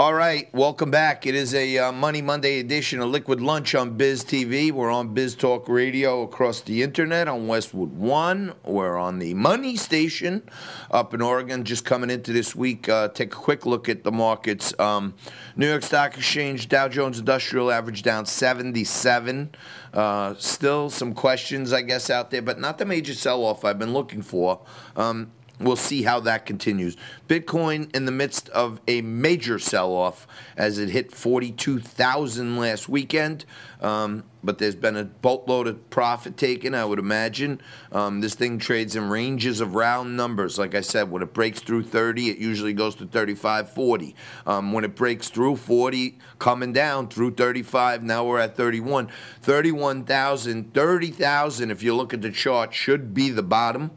All right, welcome back. It is a uh, Money Monday edition of Liquid Lunch on Biz TV. We're on Biz Talk Radio across the internet on Westwood One. We're on the Money Station up in Oregon. Just coming into this week, uh, take a quick look at the markets. Um, New York Stock Exchange, Dow Jones Industrial Average down 77. Uh, still some questions, I guess, out there, but not the major sell-off I've been looking for. Um, We'll see how that continues. Bitcoin in the midst of a major sell off as it hit 42,000 last weekend. Um, but there's been a boatload of profit taken, I would imagine. Um, this thing trades in ranges of round numbers. Like I said, when it breaks through 30, it usually goes to 35, 40. Um, when it breaks through 40, coming down through 35, now we're at 31. 31,000, 30,000, if you look at the chart, should be the bottom.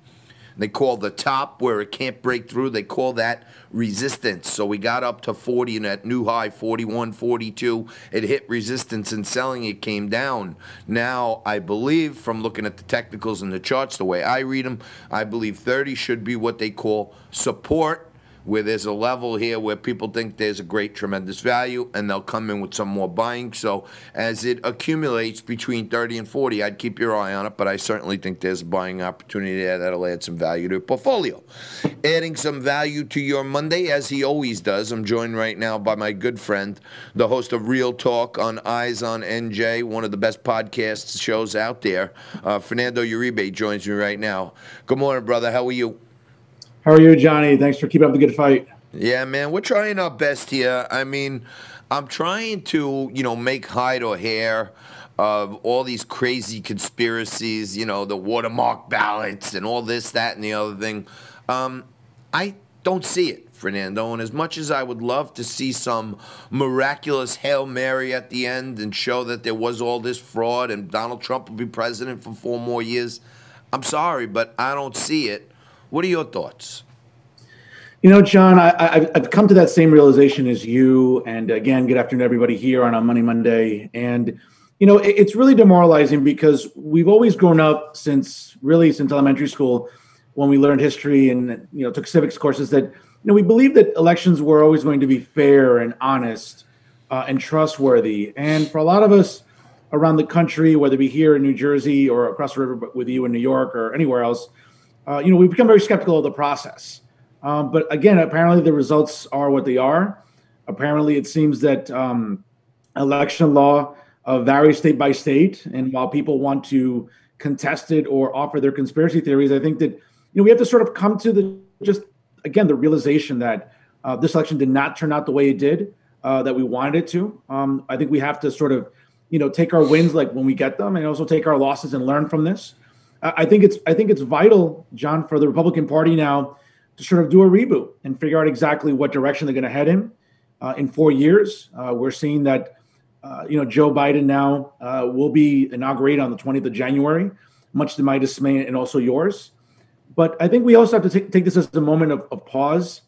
They call the top where it can't break through, they call that resistance. So we got up to 40 and at new high 41, 42. It hit resistance and selling it came down. Now, I believe from looking at the technicals and the charts, the way I read them, I believe 30 should be what they call support where there's a level here where people think there's a great, tremendous value, and they'll come in with some more buying. So as it accumulates between 30 and 40, I'd keep your eye on it, but I certainly think there's a buying opportunity there that'll add some value to your portfolio. Adding some value to your Monday, as he always does, I'm joined right now by my good friend, the host of Real Talk on Eyes on NJ, one of the best podcast shows out there. Uh, Fernando Uribe joins me right now. Good morning, brother. How are you? How are you, Johnny? Thanks for keeping up the good fight. Yeah, man, we're trying our best here. I mean, I'm trying to, you know, make hide or hair of all these crazy conspiracies, you know, the watermark ballots and all this, that, and the other thing. Um, I don't see it, Fernando. And as much as I would love to see some miraculous Hail Mary at the end and show that there was all this fraud and Donald Trump will be president for four more years, I'm sorry, but I don't see it. What are your thoughts? You know, John, I, have come to that same realization as you. And again, good afternoon, everybody here on a Money Monday. And, you know, it, it's really demoralizing because we've always grown up since really since elementary school when we learned history and, you know, took civics courses that, you know, we believed that elections were always going to be fair and honest uh, and trustworthy. And for a lot of us around the country, whether it be here in New Jersey or across the river with you in New York or anywhere else, uh, you know, we've become very skeptical of the process. Um, but again, apparently the results are what they are. Apparently, it seems that um, election law uh, varies state by state, and while people want to contest it or offer their conspiracy theories, I think that you know we have to sort of come to the just again the realization that uh, this election did not turn out the way it did uh, that we wanted it to. Um, I think we have to sort of you know take our wins like when we get them, and also take our losses and learn from this. I think it's I think it's vital, John, for the Republican Party now to sort of do a reboot and figure out exactly what direction they're going to head in uh, in four years. Uh, we're seeing that uh, you know Joe Biden now uh, will be inaugurated on the 20th of January, much to my dismay and also yours. But I think we also have to take, take this as a moment of, of pause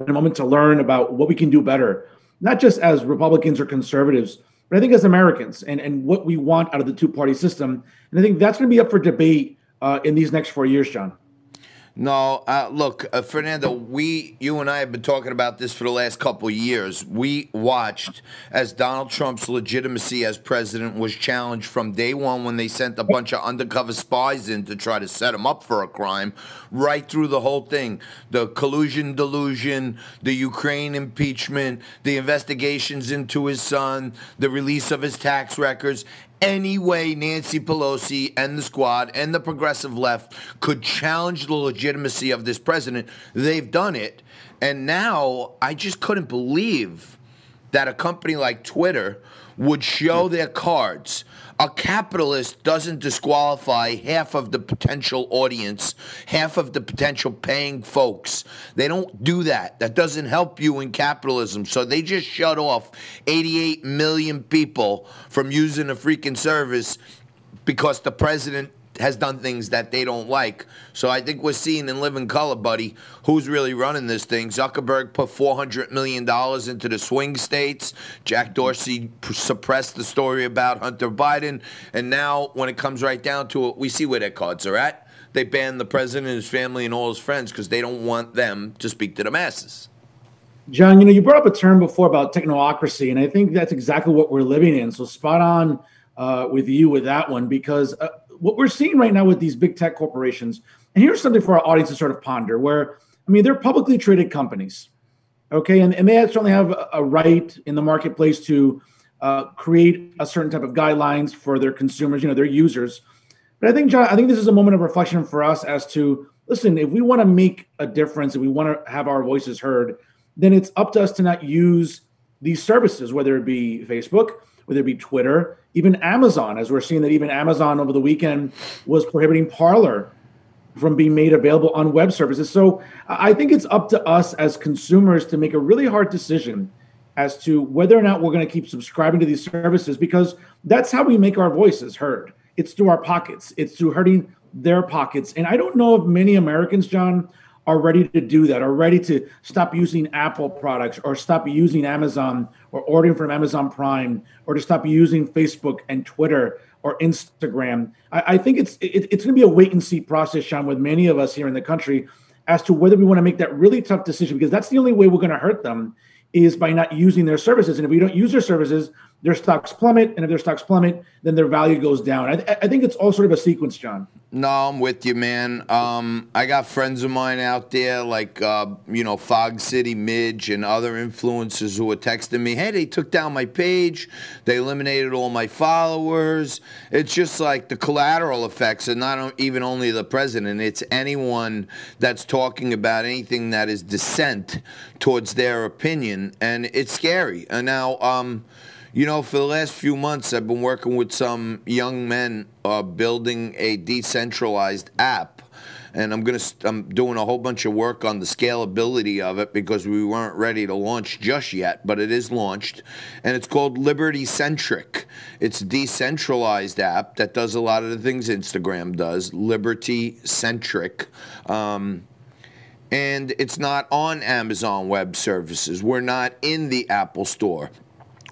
and a moment to learn about what we can do better, not just as Republicans or conservatives but I think as Americans and, and what we want out of the two party system. And I think that's going to be up for debate uh, in these next four years, John. No, uh, look, uh, Fernando, we, you and I have been talking about this for the last couple years. We watched as Donald Trump's legitimacy as president was challenged from day one when they sent a bunch of undercover spies in to try to set him up for a crime, right through the whole thing. The collusion delusion, the Ukraine impeachment, the investigations into his son, the release of his tax records any way Nancy Pelosi and the squad and the progressive left could challenge the legitimacy of this president, they've done it. And now I just couldn't believe that a company like Twitter would show their cards a capitalist doesn't disqualify half of the potential audience, half of the potential paying folks. They don't do that. That doesn't help you in capitalism. So they just shut off 88 million people from using a freaking service because the president has done things that they don't like. So I think we're seeing in living color, buddy, who's really running this thing. Zuckerberg put $400 million into the swing states. Jack Dorsey suppressed the story about Hunter Biden. And now, when it comes right down to it, we see where their cards are at. They banned the president, and his family, and all his friends because they don't want them to speak to the masses. John, you know, you brought up a term before about technocracy, and I think that's exactly what we're living in. So spot on uh, with you with that one, because uh, what we're seeing right now with these big tech corporations, and here's something for our audience to sort of ponder, where I mean, they're publicly traded companies, okay, and, and they certainly have a, right in the marketplace to uh, create a certain type of guidelines for their consumers, you know, their users. But I think, John, I think this is a moment of reflection for us as to listen, if we want to make a difference, if we want to have our voices heard, then it's up to us to not use these services, whether it be Facebook, whether it be Twitter, even Amazon, as we're seeing that even Amazon over the weekend was prohibiting Parler from being made available on web services. So I think it's up to us as consumers to make a really hard decision as to whether or not we're going to keep subscribing to these services because that's how we make our voices heard. It's through our pockets, it's through hurting their pockets. And I don't know if many Americans, John, are ready to do that, are ready to stop using Apple products or stop using Amazon or ordering from Amazon Prime or to stop using Facebook and Twitter or Instagram. I, I think it's it, it's going to be a wait and see process, Sean, with many of us here in the country as to whether we want to make that really tough decision because that's the only way we're going to hurt them is by not using their services. And if we don't use their services, their stocks plummet, and if their stocks plummet, then their value goes down. I, th- I think it's all sort of a sequence, John. No, I'm with you, man. Um, I got friends of mine out there, like uh, you know, Fog City Midge and other influencers who are texting me, "Hey, they took down my page, they eliminated all my followers." It's just like the collateral effects, and not even only the president; it's anyone that's talking about anything that is dissent towards their opinion, and it's scary. And now. Um, you know, for the last few months, I've been working with some young men uh, building a decentralized app. And I'm gonna, I'm doing a whole bunch of work on the scalability of it because we weren't ready to launch just yet, but it is launched, and it's called Liberty Centric. It's a decentralized app that does a lot of the things Instagram does. Liberty Centric. Um, and it's not on Amazon Web Services. We're not in the Apple Store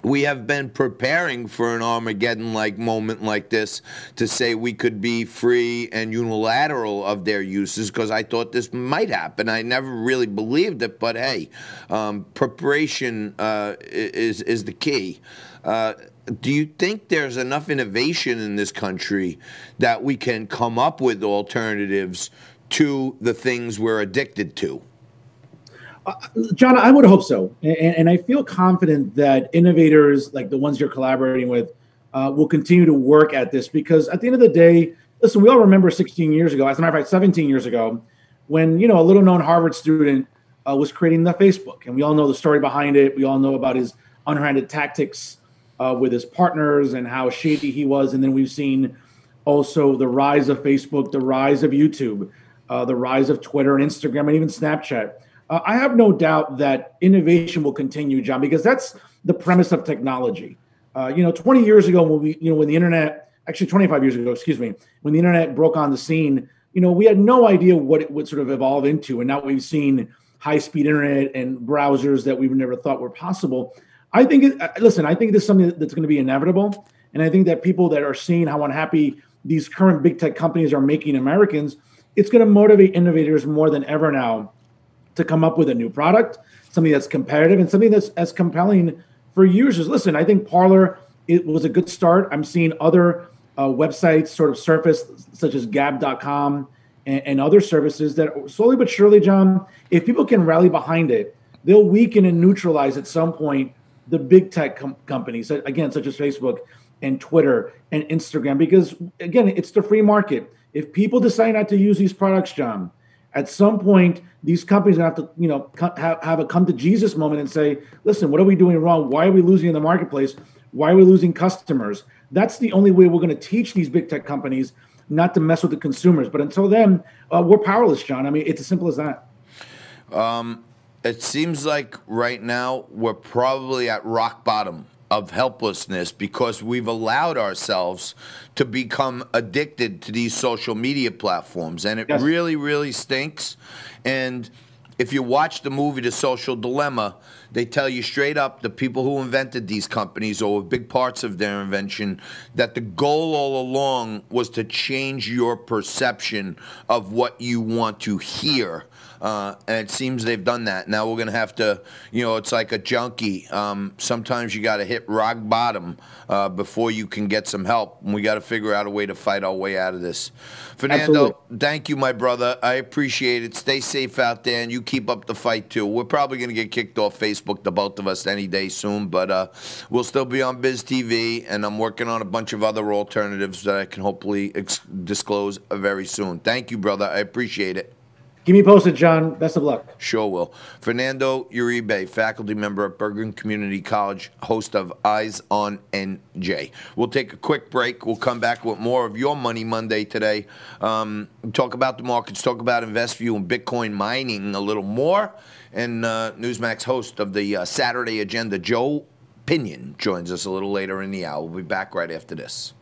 we have been preparing for an Armageddon like moment like this to say we could be free and unilateral of their uses because I thought this might happen. I never really believed it, but hey, um, preparation uh, is, is the key. Uh, do you think there's enough innovation in this country that we can come up with alternatives to the things we're addicted to? Uh, John, I would hope so, and, and, I feel confident that innovators like the ones you're collaborating with uh, will continue to work at this because at the end of the day, listen, we all remember 16 years ago, as a matter of fact, 17 years ago, when you know a little known Harvard student uh, was creating the Facebook, and we all know the story behind it. We all know about his underhanded tactics uh, with his partners and how shady he was, and then we've seen also the rise of Facebook, the rise of YouTube, uh, the rise of Twitter and Instagram, and even Snapchat uh, I have no doubt that innovation will continue, John, because that's the premise of technology. Uh, you know, 20 years ago, when we, you know, when the internet, actually 25 years ago, excuse me, when the internet broke on the scene, you know, we had no idea what it would sort of evolve into, and now we've seen high-speed internet and browsers that we've never thought were possible. I think, it, uh, listen, I think this is something that's going to be inevitable, and I think that people that are seeing how unhappy these current big tech companies are making Americans, it's going to motivate innovators more than ever now to come up with a new product, something that's competitive and something that's as compelling for users. Listen, I think Parler it was a good start. I'm seeing other uh, websites sort of surface, such as Gab.com and, and other services that slowly but surely, John, if people can rally behind it, they'll weaken and neutralize at some point the big tech com- companies, again, such as Facebook and Twitter and Instagram, because again, it's the free market. If people decide not to use these products, John, at some point these companies have to you know have, have a come to jesus moment and say listen what are we doing wrong? Why are we losing in the marketplace? Why are we losing customers? That's the only way we're going to teach these big tech companies not to mess with the consumers. But until then uh, we're powerless john. I mean it's as simple as that. Um, it seems like right now we're probably at rock bottom of helplessness because we've allowed ourselves to become addicted to these social media platforms. And it yes. really, really stinks. And if you watch the movie The Social Dilemma, they tell you straight up the people who invented these companies or big parts of their invention that the goal all along was to change your perception of what you want to hear Uh, and it seems they've done that. Now we're going to have to, you know, it's like a junkie. Um, sometimes you got to hit rock bottom uh, before you can get some help. And we got to figure out a way to fight our way out of this. Fernando, Absolutely. thank you, my brother. I appreciate it. Stay safe out there, and you keep up the fight too. We're probably going to get kicked off Facebook, the both of us, any day soon, but uh, we'll still be on Biz TV, and I'm working on a bunch of other alternatives that I can hopefully ex- disclose very soon. Thank you, brother. I appreciate it. Keep me posted, John. Best of luck. Sure will. Fernando Uribe, faculty member at Bergen Community College, host of Eyes on NJ. We'll take a quick break. We'll come back with more of your Money Monday today. Um, talk about the markets, talk about InvestView and Bitcoin mining a little more. And uh, Newsmax host of the uh, Saturday Agenda, Joe Pinion, joins us a little later in the hour. We'll be back right after this.